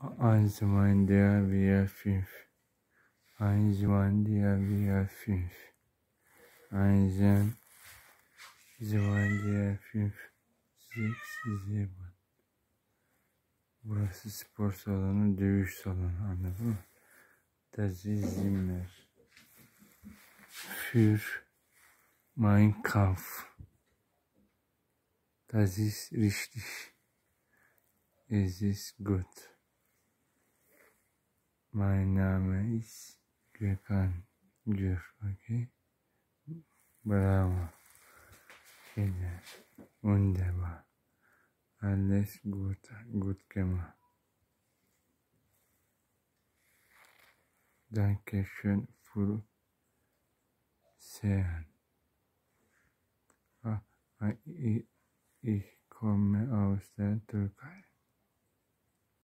Eingemeinde wir fünf. Eingemeinde wir fünf. Eingemeinde fünf. Six, seven. Burası spor salonu, dövüş salonu anladın mı? İst Zimmer. Für mein Kampf. Das ist richtig. Es ist gut. Mein Name ist Gökhan okay? Bravo. Genial. Wunderbar. Alles gut, gut gemacht. Dankeschön für Sehen. Ah, ich, ich komme aus der Türkei.